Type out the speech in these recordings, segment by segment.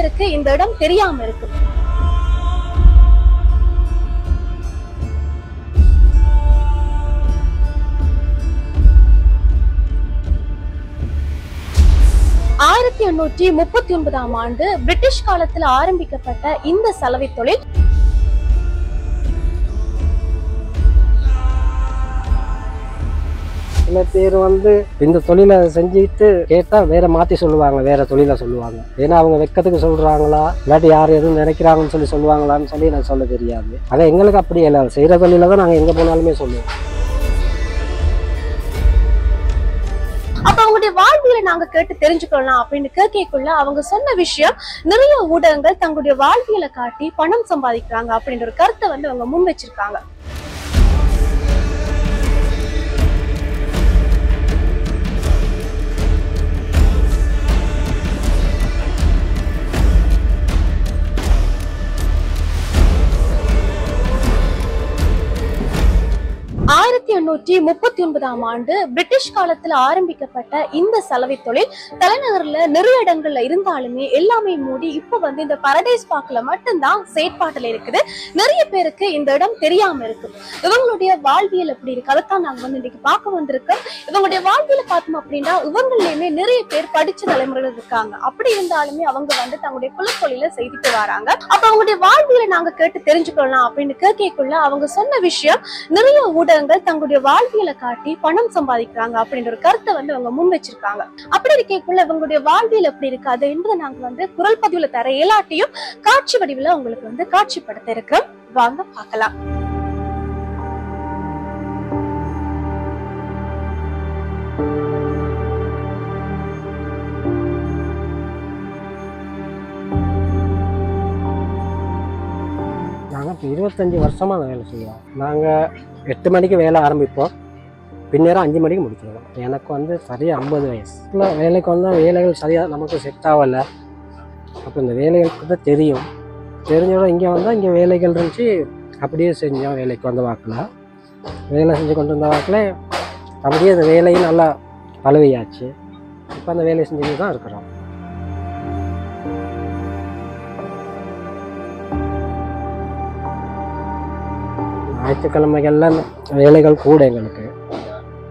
பேருக்கு இந்த இடம் தெரியாம இருக்கு. ஆயிரத்தி எண்ணூற்றி முப்பத்தி ஒன்பதாம் ஆண்டு பிரிட்டிஷ் காலத்தில் ஆரம்பிக்கப்பட்ட இந்த சலவை தொழில் சில பேர் வந்து இந்த தொழிலை செஞ்சுட்டு கேட்டால் வேற மாற்றி சொல்லுவாங்க வேற தொழிலை சொல்லுவாங்க. ஏன்னா அவங்க வெக்கத்துக்கு சொல்கிறாங்களா இல்லாட்டி யார் எதுவும் நினைக்கிறாங்கன்னு சொல்லி சொல்லுவாங்களான்னு சொல்லி எனக்கு சொல்ல தெரியாது. ஆனால் எங்களுக்கு அப்படி இல்லை. செய்கிற தொழிலை தான் நாங்கள் எங்கே போனாலுமே சொல்லுவோம். அப்ப அவங்களுடைய வாழ்வியலை நாங்க கேட்டு தெரிஞ்சுக்கலாம் அப்படின்னு கேட்கக்குள்ள அவங்க சொன்ன விஷயம் நிறைய ஊடகங்கள் தங்களுடைய வாழ்வியலை காட்டி பணம் சம்பாதிக்கிறாங்க அப்படின்ற ஒரு கருத்தை வந்து அவங்க முன் வச்சிருக்காங்க. ஆயிரத்தி எண்ணூற்றி முப்பத்தி ஒன்பதாம் ஆண்டு பிரிட்டிஷ் காலத்துல ஆரம்பிக்கப்பட்ட இந்த சலவை தொழில் தலைநகர்ல நிறைய இடங்கள்ல இருந்தாலுமே எல்லாமே மூடி இப்ப வந்து இந்த பரடைஸ் பார்க்ல மட்டும்தான் செயற்பாட்டுல இருக்குது. நிறைய பேருக்கு இந்த இடம் தெரியாம இருக்கு. இவங்களுடைய வாழ்வியல் எப்படி இருக்கு? அதைத்தான் நாங்க வந்து இன்னைக்கு பார்க்க வந்திருக்கோம். இவங்களுடைய வாழ்வியல பார்த்தோம் அப்படின்னா இவங்களையுமே நிறைய பேர் படிச்ச தலைமுறைகள் இருக்காங்க. அப்படி இருந்தாலுமே அவங்க வந்து தங்களுடைய குலத்தொழில செய்துட்டு வராங்க. அப்ப அவங்களுடைய வாழ்வியலை நாங்க கேட்டு தெரிஞ்சுக்கலாம் அப்படின்னு கேட்கக்குள்ள அவங்க சொன்ன விஷயம் நிறைய ஊடக ஊடகங்கள் தங்களுடைய வாழ்வியலை காட்டி பணம் சம்பாதிக்கிறாங்க அப்படின்ற ஒரு கருத்தை வந்து அவங்க முன் வச்சிருக்காங்க. அப்படி இருக்கக்குள்ள இவங்களுடைய வாழ்வியல் எப்படி இருக்காது என்பதை என்று நாங்க வந்து குரல் பதிவுல தர இயலாட்டியும் காட்சி வடிவில் உங்களுக்கு வந்து காட்சிப்படுத்த இருக்கிறோம். வாங்க பார்க்கலாம். எனக்கு இருபத்தஞ்சி வருஷமாக வேலை செய்வோம் நாங்கள் எட்டு மணிக்கு வேலை ஆரம்பிப்போம். பின்னேரம் அஞ்சு மணிக்கு முடிச்சிடுவோம் எனக்கு வந்து சரியாக ஐம்பது வயசில் வேலைக்கு வந்தால் வேலைகள் சரியாக நமக்கு செட் ஆகலை. அப்போ இந்த வேலைகளுக்கு தான் தெரியும். தெரிஞ்சோட இங்கே வந்தால் இங்கே வேலைகள் இருந்துச்சு. அப்படியே செஞ்சோம். வேலைக்கு வந்த வாக்கில். வேலை செஞ்சு கொண்டு வந்த வாக்கில் அப்படியே அந்த வேலையும் நல்லா பழுவையாச்சு இப்போ அந்த வேலையை செஞ்சுட்டு தான் இருக்கிறோம். ஞாயிற்றுக்கிழமைகள்லாம் வேலைகள் கூட எங்களுக்கு.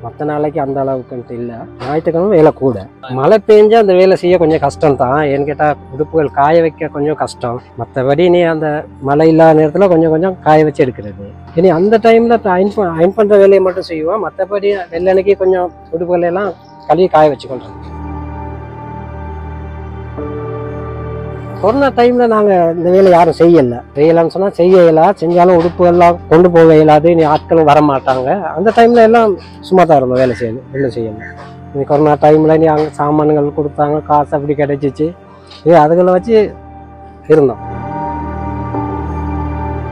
மற்ற நாளைக்கு அந்த அளவுக்குன்ட்டு இல்லை. ஞாயிற்றுக்கிழமை வேலை கூட. மழை பெஞ்சா அந்த வேலை செய்ய கொஞ்சம் கஷ்டம் தான் ஏன்னு கேட்டால் உடுப்புகள் காய வைக்க கொஞ்சம் கஷ்டம். மற்றபடி நீ அந்த மழை இல்லாத நேரத்தில் கொஞ்சம் கொஞ்சம் காய வச்சு எடுக்கிறது. இனி அந்த டைமில் அயன் ப அயன் பண்ணுற வேலையை மட்டும் செய்வோம். மற்றபடி வெள்ளனைக்கு கொஞ்சம் உடுப்புகள் எல்லாம் கழுவி காய வச்சு கொண்டுறோம் கொரோனா டைம்ல நாங்க இந்த வேலை யாரும் செய்யல. செய்யலாம்னு சொன்னா செய்ய இயலா செஞ்சாலும் உடுப்புகள்லாம் கொண்டு போக இயலாது நீ ஆட்களும் வர மாட்டாங்க. அந்த டைம்ல எல்லாம் சும்மா தான் இருந்தோம் வேலை செய்யணும் வெளில செய்யணும் இந்த கொரோனா டைம்ல நீ அங்கே சாமான்கள் கொடுத்தாங்க காசு அப்படி கிடைச்சிச்சு. இது அதுகளை வச்சு இருந்தோம்.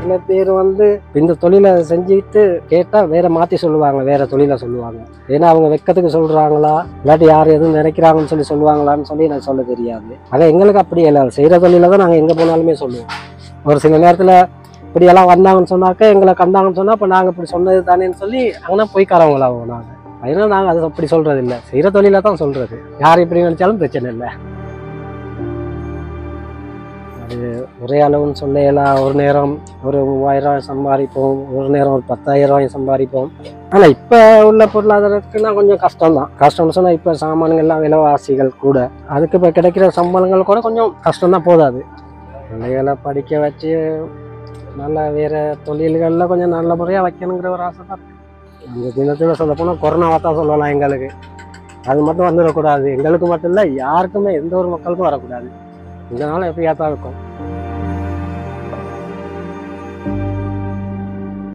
சில பேர் வந்து இந்த தொழிலை செஞ்சுட்டு கேட்டால் வேற மாற்றி சொல்லுவாங்க வேற தொழிலை சொல்லுவாங்க. ஏன்னா அவங்க வெக்கத்துக்கு சொல்கிறாங்களா இல்லாட்டி யார் எதுவும் நினைக்கிறாங்கன்னு சொல்லி சொல்லுவாங்களான்னு சொல்லி எனக்கு சொல்ல தெரியாது. ஆனால் எங்களுக்கு அப்படி இல்லை. செய்கிற தொழில தான் நாங்கள் எங்கே போனாலுமே சொல்லுவோம். ஒரு சில நேரத்தில் இப்படியெல்லாம் வந்தாங்கன்னு சொன்னாக்க எங்களை கண்டாங்கன்னு சொன்னால் இப்போ நாங்கள் இப்படி சொன்னது தானேன்னு சொல்லி அங்கே போய்க்காரவங்களாகும் நாங்கள் அதனால நாங்கள் அது அப்படி சொல்கிறது இல்லை செய்கிற தொழில தான் சொல்கிறது யார் இப்படி நினச்சாலும் பிரச்சனை இல்லை. அது ஒரே அளவுன்னு சொல்லையெல்லாம் ஒரு நேரம் ஒரு மூவாயிரம் சம்பாதிப்போம் ஒரு நேரம் ஒரு பத்தாயிரம் சம்பாதிப்போம். ஆனால் இப்போ உள்ள பொருளாதாரத்துக்குலாம் கொஞ்சம் கஷ்டம் தான் கஷ்டம்னு சொன்னால் இப்போ சாமான்கள்லாம் விலைவாசிகள் கூட அதுக்கு இப்போ கிடைக்கிற சம்பளங்கள் கூட கொஞ்சம் கஷ்டம் தான் போதாது. பிள்ளைகளை படிக்க வச்சு நல்ல வேறு தொழில்களில் கொஞ்சம் நல்ல முறையாக வைக்கணுங்கிற ஒரு ஆசை தான் அந்த தினத்தில் சொல்ல போனால் கொரோனாவை தான் சொல்லலாம் எங்களுக்கு. அது மட்டும் வந்துடக்கூடாது. எங்களுக்கு மட்டும் இல்லை யாருக்குமே எந்த ஒரு மக்களுக்கும் வரக்கூடாது. இதனால் எப்படியா தான் இருக்கும்.